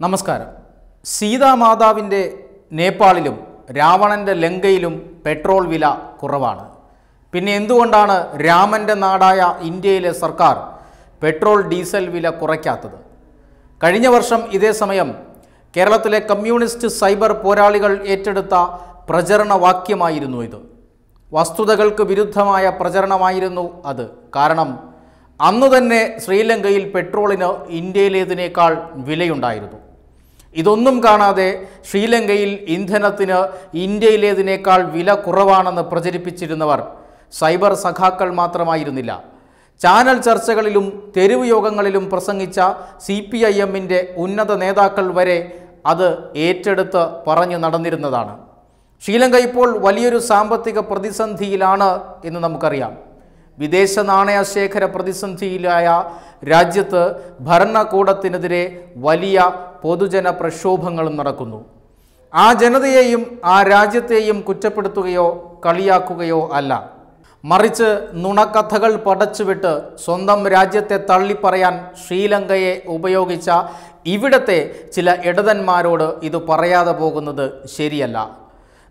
നമസ്കാരം. സീതാമാതാവിന്റെ നേപ്പാളിലും രാവണന്റെ ലങ്കയിലും പെട്രോൾ വില കുറവാണ്. പിന്നെ എന്തുകൊണ്ടാണ് രാമന്റെ നാടായ ഇന്ത്യയിലെ സർക്കാർ പെട്രോൾ ഡീസൽ വില കുറയ്ക്കാത്തത്? കഴിഞ്ഞ വർഷം ഇതേ സമയം കേരളത്തിലെ കമ്മ്യൂണിസ്റ്റ് സൈബർ പോരാളികൾ ഏറ്റെടുത്ത പ്രചരണ വാക്യമായിരുന്നു ഇത്. വസ്തുതകൾക്ക് വിരുദ്ധമായ പ്രചരണമായിരുന്നു അത്. കാരണം അന്നു തന്നെ ശ്രീലങ്കയിൽ പെട്രോളിന് ഇന്ത്യയിലേതിനേക്കാൾ വിലയുണ്ടായിരുന്നു. ഇതൊന്നും കാണാതെ ശ്രീലങ്കയിൽ ഇന്ധനത്തിന് ഇന്ത്യയിലേതിനേക്കാൾ വില കുറവാണെന്ന് പ്രചരിപ്പിച്ചിരുന്നവർ സൈബർ സഖാക്കൾ മാത്രമായിരുന്നില്ല. ചാനൽ ചർച്ചകളിലും തെരുവ് യോഗങ്ങളിലും പ്രസംഗിച്ച സി പി ഐ എമ്മിന്റെ ഉന്നത നേതാക്കൾ വരെ അത് ഏറ്റെടുത്ത് പറഞ്ഞു നടന്നിരുന്നതാണ്. ശ്രീലങ്ക ഇപ്പോൾ വലിയൊരു സാമ്പത്തിക പ്രതിസന്ധിയിലാണ് എന്ന് നമുക്കറിയാം. വിദേശ നാണയ ശേഖര പ്രതിസന്ധിയിലായ രാജ്യത്ത് ഭരണകൂടത്തിനെതിരെ വലിയ പൊതുജന പ്രക്ഷോഭങ്ങളും നടക്കുന്നു. ആ ജനതയെയും ആ രാജ്യത്തെയും കുറ്റപ്പെടുത്തുകയോ കളിയാക്കുകയോ അല്ല. മറിച്ച് നുണക്കഥകൾ പടച്ചുവിട്ട് സ്വന്തം രാജ്യത്തെ തള്ളിപ്പറയാൻ ശ്രീലങ്കയെ ഉപയോഗിച്ച ഇവിടത്തെ ചില ഇടതന്മാരോട് ഇത് പറയാതെ പോകുന്നത് ശരിയല്ല.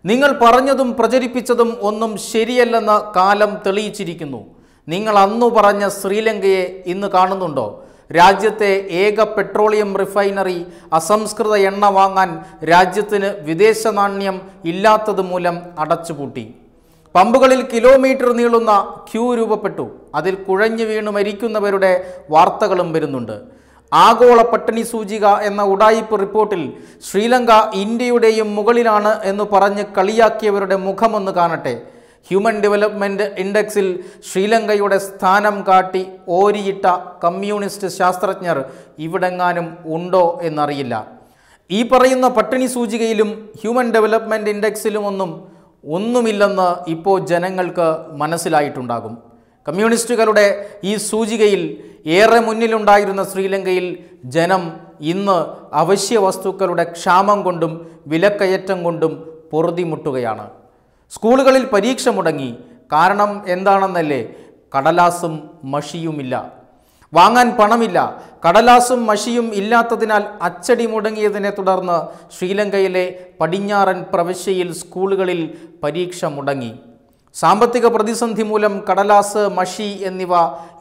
നിങ്ങൾ പറഞ്ഞതും പ്രചരിപ്പിച്ചതും ഒന്നും ശരിയല്ലെന്ന് കാലം തെളിയിച്ചിരിക്കുന്നു. നിങ്ങൾ അന്നു പറഞ്ഞ ശ്രീലങ്കയെ ഇന്ന് കാണുന്നുണ്ടോ? രാജ്യത്തെ ഏക പെട്രോളിയം റിഫൈനറി അസംസ്കൃത എണ്ണ വാങ്ങാൻ രാജ്യത്തിന് വിദേശ നാണ്യം ഇല്ലാത്തത് മൂലം അടച്ചുപൂട്ടി. പമ്പുകളിൽ കിലോമീറ്റർ നീളുന്ന ക്യൂ രൂപപ്പെട്ടു. അതിൽ കുഴഞ്ഞു വീണു മരിക്കുന്നവരുടെ വാർത്തകളും വരുന്നുണ്ട്. ആഗോള പട്ടിണി സൂചിക എന്ന ഉടായിപ്പ് റിപ്പോർട്ടിൽ ശ്രീലങ്ക ഇന്ത്യയുടെയും മുകളിലാണ് എന്ന് പറഞ്ഞ് കളിയാക്കിയവരുടെ മുഖമൊന്ന് കാണട്ടെ. ഹ്യൂമൻ ഡെവലപ്മെന്റ് ഇൻഡെക്സിൽ ശ്രീലങ്കയുടെ സ്ഥാനം കാട്ടി ഓരിയിട്ട കമ്മ്യൂണിസ്റ്റ് ശാസ്ത്രജ്ഞർ ഇവിടെങ്ങാനും ഉണ്ടോ എന്നറിയില്ല. ഈ പറയുന്ന പട്ടിണി സൂചികയിലും ഹ്യൂമൻ ഡെവലപ്മെന്റ് ഇൻഡെക്സിലുമൊന്നും ഒന്നുമില്ലെന്ന് ഇപ്പോൾ ജനങ്ങൾക്ക് മനസ്സിലായിട്ടുണ്ടാകും. കമ്മ്യൂണിസ്റ്റുകളുടെ ഈ സൂചികയിൽ ഏറെ മുന്നിലുണ്ടായിരുന്ന ശ്രീലങ്കയിൽ ജനം ഇന്ന് അവശ്യ വസ്തുക്കളുടെ ക്ഷാമം കൊണ്ടും വിലക്കയറ്റം കൊണ്ടും പൊറുതിമുട്ടുകയാണ്. സ്കൂളുകളിൽ പരീക്ഷ മുടങ്ങി. കാരണം എന്താണെന്നല്ലേ? കടലാസും മഷിയുമില്ല. വാങ്ങാൻ പണമില്ല. കടലാസും മഷിയും ഇല്ലാത്തതിനാൽ അച്ചടി മുടങ്ങിയതിനെ തുടർന്ന് ശ്രീലങ്കയിലെ പടിഞ്ഞാറൻ പ്രവിശ്യയിൽ സ്കൂളുകളിൽ പരീക്ഷ മുടങ്ങി. സാമ്പത്തിക പ്രതിസന്ധി മൂലം കടലാസ് മഷി എന്നിവ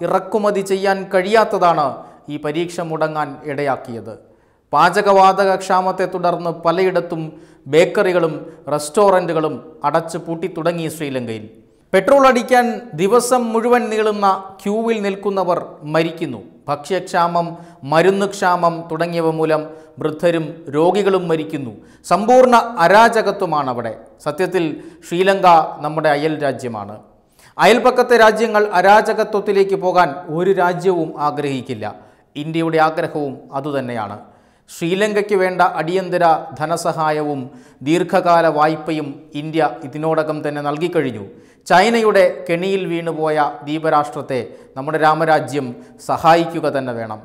ഇറക്കുമതി ചെയ്യാൻ കഴിയാത്തതാണ് ഈ പരീക്ഷ മുടങ്ങാൻ ഇടയാക്കിയത്. പാചകവാതക ക്ഷാമത്തെ തുടർന്ന് പലയിടത്തും ബേക്കറികളും റെസ്റ്റോറന്റുകളും അടച്ചു പൂട്ടി തുടങ്ങി ശ്രീലങ്കയിൽ. പെട്രോൾ അടിക്കാൻ ദിവസം മുഴുവൻ നീളുന്ന ക്യൂവിൽ നിൽക്കുന്നവർ മരിക്കുന്നു. ഭക്ഷ്യക്ഷാമം മരുന്ന് ക്ഷാമം തുടങ്ങിയവ മൂലം വൃദ്ധരും രോഗികളും മരിക്കുന്നു. സമ്പൂർണ അരാജകത്വമാണ് അവിടെ സത്യത്തിൽ ശ്രീലങ്ക നമ്മുടെ അയൽ രാജ്യമാണ്. അയൽപക്കത്തെ രാജ്യങ്ങൾ അരാജകത്വത്തിലേക്ക് പോകാൻ ഒരു രാജ്യവും ആഗ്രഹിക്കില്ല. ഇന്ത്യയുടെ ആഗ്രഹവും അതുതന്നെയാണ്. ശ്രീലങ്കയ്ക്ക് വേണ്ട അടിയന്തര ധനസഹായവും ദീർഘകാല വായ്പയും ഇന്ത്യ ഇതിനോടകം തന്നെ നൽകിക്കഴിഞ്ഞു. ചൈനയുടെ കെണിയിൽ വീണുപോയ ദ്വീപരാഷ്ട്രത്തെ നമ്മുടെ രാമരാജ്യം സഹായിക്കുക തന്നെ വേണം.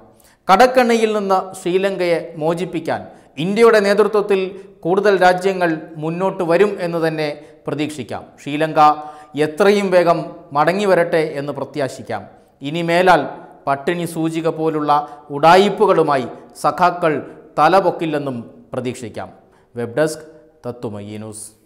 കടക്കെണിയിൽ നിന്ന് ശ്രീലങ്കയെ മോചിപ്പിക്കാൻ ഇന്ത്യയുടെ നേതൃത്വത്തിൽ കൂടുതൽ രാജ്യങ്ങൾ മുന്നോട്ട് വരും എന്ന് തന്നെ പ്രതീക്ഷിക്കാം. ശ്രീലങ്ക എത്രയും വേഗം മടങ്ങി വരട്ടെ എന്ന് പ്രത്യാശിക്കാം. ഇനി മേലാൽ പട്ടിണി സൂചിക പോലുള്ള ഉടായിപ്പുകളുമായി സഖാക്കൾ തലപൊക്കില്ലെന്നും പ്രതീക്ഷിക്കാം. വെബ് ഡെസ്ക് തത്തുമയി ന്യൂസ്.